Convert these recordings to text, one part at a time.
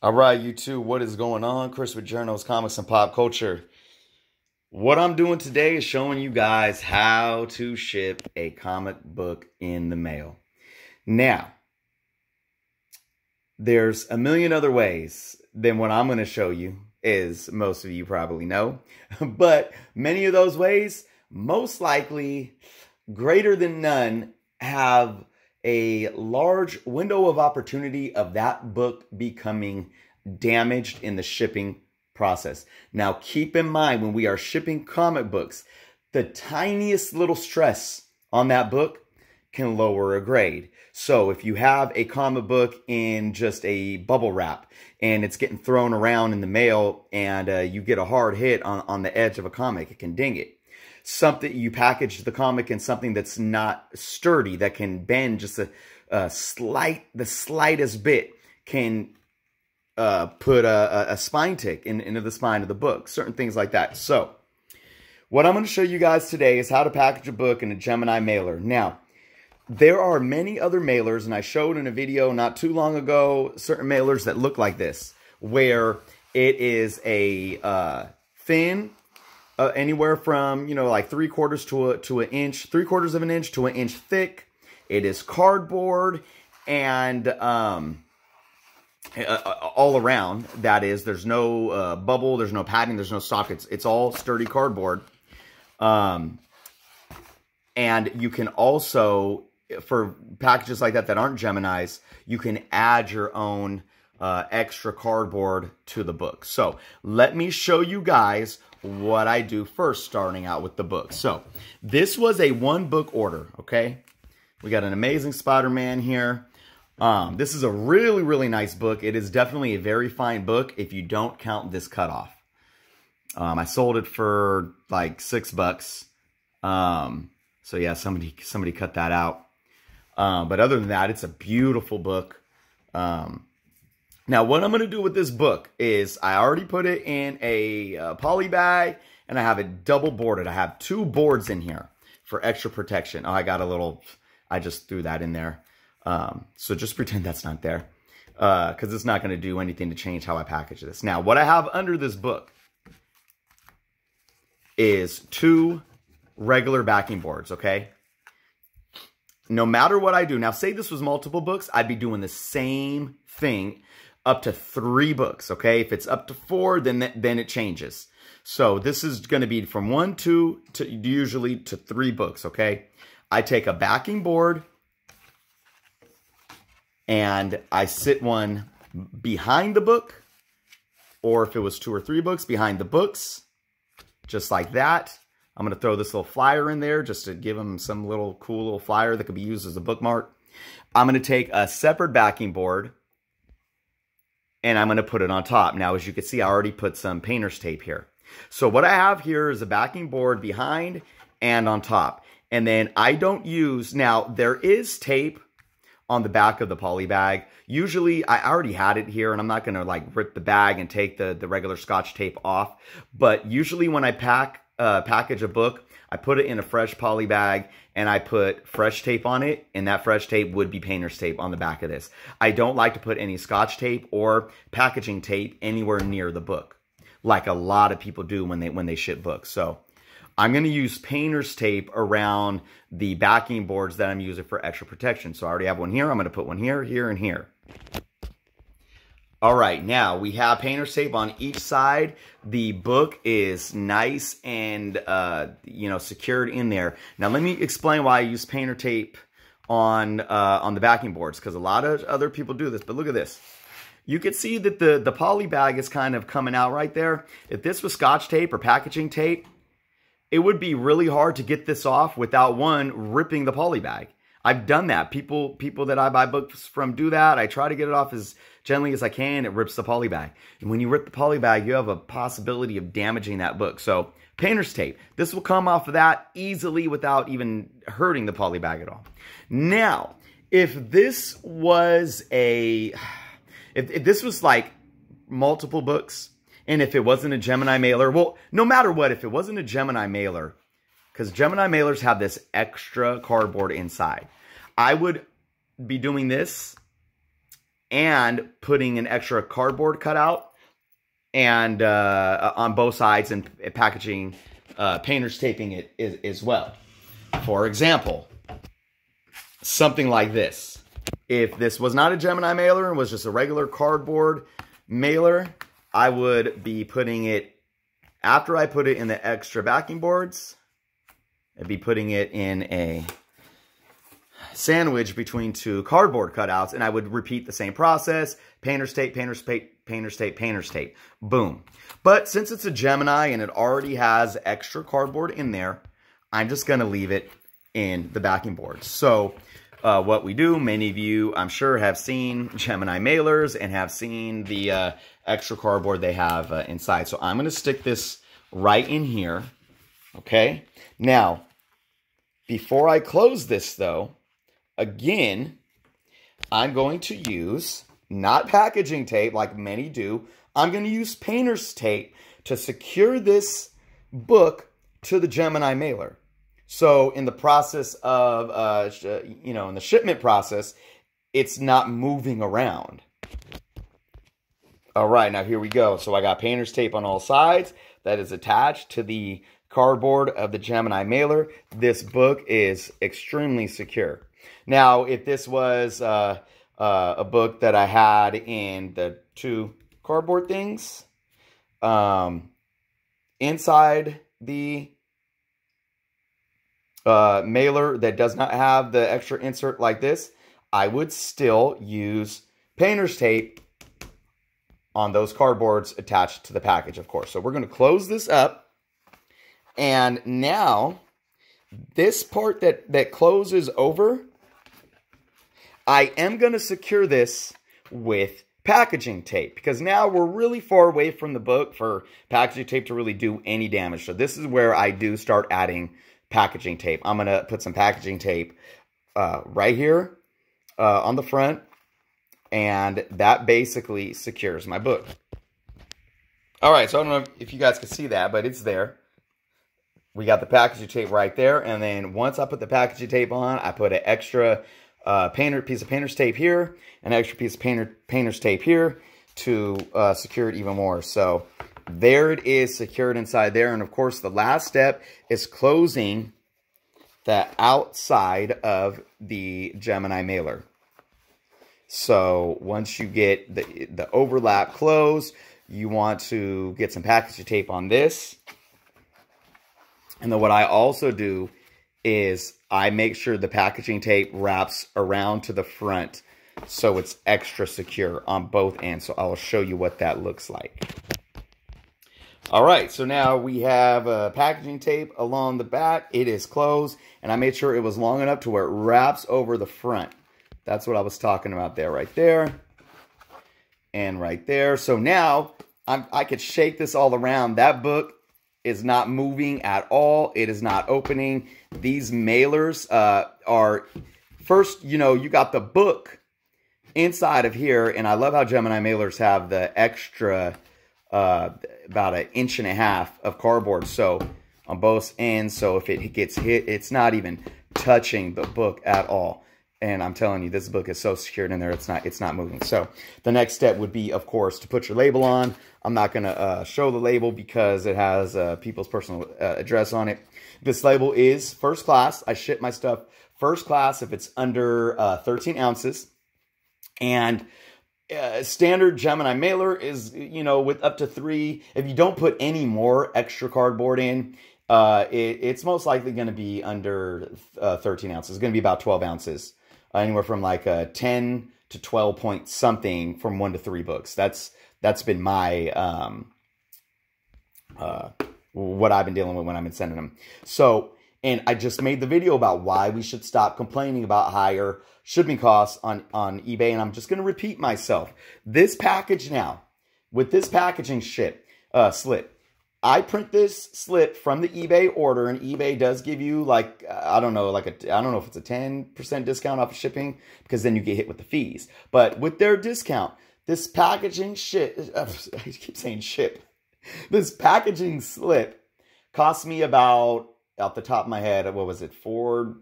All right, YouTube, what is going on? Chris with Jerno's, Comics, and Pop Culture. What I'm doing today is showing you guys how to ship a comic book in the mail. Now, there's a million other ways than what I'm going to show you, as most of you probably know. but many of those ways, most likely greater than none, have a large window of opportunity of that book becoming damaged in the shipping process. Now, keep in mind when we are shipping comic books, the tiniest little stress on that book can lower a grade. So if you have a comic book in just a bubble wrap and it's getting thrown around in the mail and uh, you get a hard hit on, on the edge of a comic, it can ding it something you package the comic in something that's not sturdy that can bend just a, a slight the slightest bit can uh, put a, a, spine tick in, into the spine of the book certain things like that. So what i'm going to show you guys today is how to package a book in a gemini mailer. Now there are many other mailers and i showed in a video not too long ago certain mailers that look like this where it is a uh, thin uh, anywhere from, you know, like three quarters to a, to an inch, three quarters of an inch to an inch thick. It is cardboard and, um, uh, all around, that is, there's no uh, bubble, there's no padding, there's no sockets. It's all sturdy cardboard. Um, and you can also, for packages like that that aren't Geminis, you can add your own uh, extra cardboard to the book. So let me show you guys what I do first starting out with the book. So this was a one book order, okay? We got an amazing Spider-Man here. Um, this is a really, really nice book. It is definitely a very fine book if you don't count this cutoff. Um, I sold it for like six bucks. Um, so yeah, somebody somebody cut that out. Um, but other than that, it's a beautiful book. Um, now, what I'm going to do with this book is I already put it in a uh, poly bag and I have it double boarded. I have two boards in here for extra protection. Oh, I got a little, I just threw that in there. Um, so just pretend that's not there because uh, it's not going to do anything to change how I package this. Now, what I have under this book is two regular backing boards, okay? No matter what I do, now say this was multiple books, I'd be doing the same thing up to three books, okay? If it's up to four, then, then it changes. So this is going to be from one, two, to usually to three books, okay? I take a backing board and I sit one behind the book, or if it was two or three books, behind the books, just like that. I'm going to throw this little flyer in there just to give them some little cool little flyer that could be used as a bookmark. I'm going to take a separate backing board and I'm going to put it on top. Now, as you can see, I already put some painter's tape here. So what I have here is a backing board behind and on top. And then I don't use, now there is tape on the back of the poly bag. Usually, I already had it here, and I'm not going to like rip the bag and take the, the regular scotch tape off. But usually when I pack uh, package a book, I put it in a fresh poly bag and I put fresh tape on it, and that fresh tape would be painter's tape on the back of this. I don't like to put any scotch tape or packaging tape anywhere near the book, like a lot of people do when they when they ship books. So I'm going to use painter's tape around the backing boards that I'm using for extra protection. So I already have one here. I'm going to put one here, here, and here. All right, now we have painter's tape on each side. The book is nice and, uh, you know, secured in there. Now, let me explain why I use painter tape on uh, on the backing boards, because a lot of other people do this, but look at this. You can see that the, the poly bag is kind of coming out right there. If this was scotch tape or packaging tape, it would be really hard to get this off without one ripping the poly bag. I've done that. People people that I buy books from do that. I try to get it off as gently as I can. It rips the poly bag. And when you rip the poly bag, you have a possibility of damaging that book. So painter's tape. This will come off of that easily without even hurting the poly bag at all. Now, if this was a, if, if this was like multiple books, and if it wasn't a Gemini mailer, well, no matter what, if it wasn't a Gemini mailer, because Gemini mailers have this extra cardboard inside. I would be doing this and putting an extra cardboard cutout and uh, on both sides and packaging, uh, painter's taping it as, as well. For example, something like this. If this was not a Gemini mailer and was just a regular cardboard mailer, I would be putting it, after I put it in the extra backing boards, I'd be putting it in a sandwich between two cardboard cutouts, and I would repeat the same process, painter's tape, painter's tape, painter's tape, painter's tape. Boom. But since it's a Gemini and it already has extra cardboard in there, I'm just to leave it in the backing board. So uh, what we do, many of you, I'm sure, have seen Gemini mailers and have seen the uh, extra cardboard they have uh, inside. So I'm to stick this right in here. Okay. Now, before I close this, though, Again, I'm going to use not packaging tape like many do. I'm going to use painter's tape to secure this book to the Gemini mailer. So in the process of, uh, you know, in the shipment process, it's not moving around. All right, now here we go. So I got painter's tape on all sides that is attached to the cardboard of the Gemini mailer. This book is extremely secure. Now, if this was uh, uh, a book that I had in the two cardboard things, um, inside the uh, mailer that does not have the extra insert like this, I would still use painter's tape on those cardboards attached to the package, of course. So we're going to close this up. And now, this part that, that closes over, I am going to secure this with packaging tape because now we're really far away from the book for packaging tape to really do any damage. So this is where I do start adding packaging tape. I'm going to put some packaging tape uh, right here uh, on the front and that basically secures my book. All right, so I don't know if you guys can see that, but it's there. We got the packaging tape right there, and then once I put the packaging tape on, I put an extra uh, painter piece of painter's tape here, an extra piece of painter painter's tape here to uh, secure it even more. So there it is secured inside there. And of course, the last step is closing the outside of the Gemini mailer. So once you get the, the overlap closed, you want to get some packaging tape on this. And then what I also do is I make sure the packaging tape wraps around to the front so it's extra secure on both ends. So I'll show you what that looks like. All right, so now we have a packaging tape along the back. It is closed, and I made sure it was long enough to where it wraps over the front. That's what I was talking about there, right there, and right there. So now I'm, I could shake this all around. That book is not moving at all. It is not opening. These mailers uh, are, first, you know, you got the book inside of here. And I love how Gemini mailers have the extra, uh, about an inch and a half of cardboard. So on both ends. So if it gets hit, it's not even touching the book at all. And I'm telling you, this book is so secured in there, it's not it's not moving. So the next step would be, of course, to put your label on. I'm not going to uh, show the label because it has uh, people's personal uh, address on it. This label is first class. I ship my stuff first class if it's under uh, 13 ounces. And uh, standard Gemini mailer is, you know, with up to three. If you don't put any more extra cardboard in, uh, it, it's most likely going to be under 13 ounces. It's going to be about 12 ounces anywhere from like a 10 to 12 point something from one to three books. That's that's been my um, uh, what I've been dealing with when I've been sending them. So, and I just made the video about why we should stop complaining about higher shipping costs on on eBay, and I'm just going to repeat myself. This package now, with this packaging shit uh, slip, I print this slip from the eBay order, and eBay does give you like I don't know, like a I don't know if it's a ten percent discount off of shipping because then you get hit with the fees. But with their discount, this packaging shit uh, I keep saying ship. This packaging slip cost me about off the top of my head, what was it four, four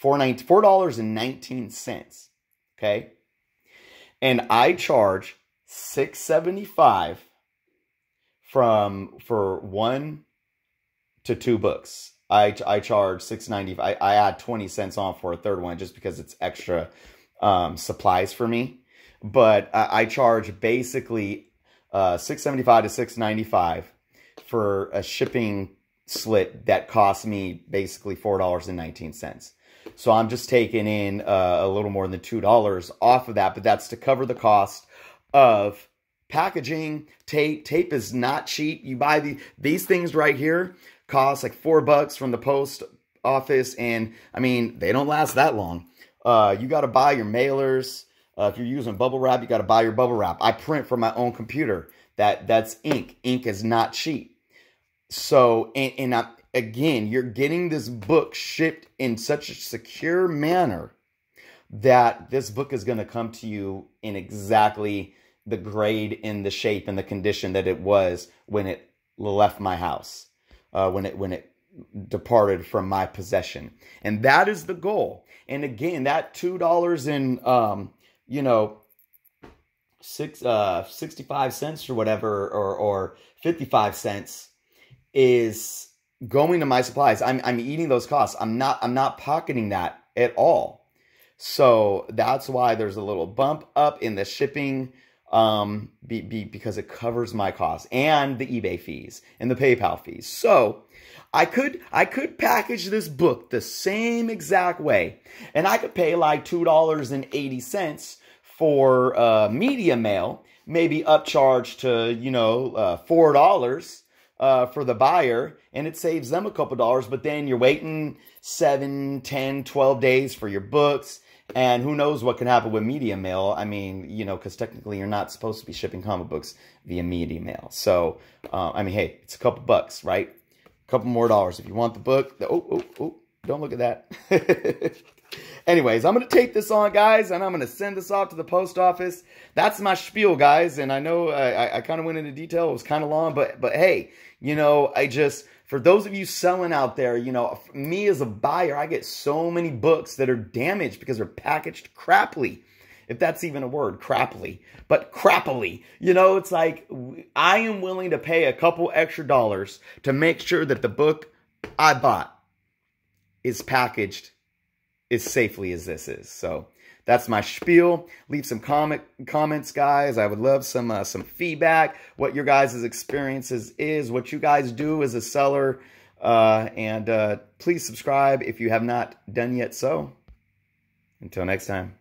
four nine four dollars and nineteen cents. Okay, And I charge 675 from for one to two books. I, I charge 690 I, I add 20 cents on for a third one just because it's extra um, supplies for me. But I, I charge basically uh, 675 to 695 for a shipping slit that cost me basically $4.19. So I'm just taking in uh, a little more than $2 off of that, but that's to cover the cost of packaging, tape. Tape is not cheap. You buy the these things right here cost like four bucks from the post office, and I mean they don't last that long. Uh, you got to buy your mailers. Uh, if you're using bubble wrap, you got to buy your bubble wrap. I print from my own computer. That that's ink. Ink is not cheap. So and, and I, again, you're getting this book shipped in such a secure manner that this book is going to come to you in exactly the grade and the shape and the condition that it was when it left my house, uh, when it when it departed from my possession, and that is the goal. And again, that two dollars and um, you know six uh 65 cents or whatever or or 55 cents is going to my supplies. I'm I'm eating those costs. I'm not I'm not pocketing that at all. So that's why there's a little bump up in the shipping um, be, be, because it covers my costs and the eBay fees and the PayPal fees. So I could I could package this book the same exact way, and I could pay like two dollars and eighty cents for uh, media mail, maybe upcharge to you know uh, four dollars uh, for the buyer, and it saves them a couple dollars. But then you're waiting seven, ten, twelve days for your books and who knows what can happen with media mail? I mean, you know, because technically you're not supposed to be shipping comic books via media mail. So, uh, I mean, hey, it's a couple bucks, right? A couple more dollars if you want the book. The, oh, oh, oh, don't look at that. Anyways, I'm going to take this on, guys, and I'm going to send this off to the post office. That's my spiel, guys, and I know I, I kind of went into detail. It was kind of long, but but hey, you know, I just for those of you selling out there, you know, me as a buyer, I get so many books that are damaged because they're packaged crappily. If that's even a word, crappily, but crappily. You know, it's like I am willing to pay a couple extra dollars to make sure that the book I bought is packaged as safely as this is. So that's my spiel. Leave some comment comments, guys. I would love some uh, some feedback. What your guys' experiences is, what you guys do as a seller, uh, and uh, please subscribe if you have not done yet. So, until next time.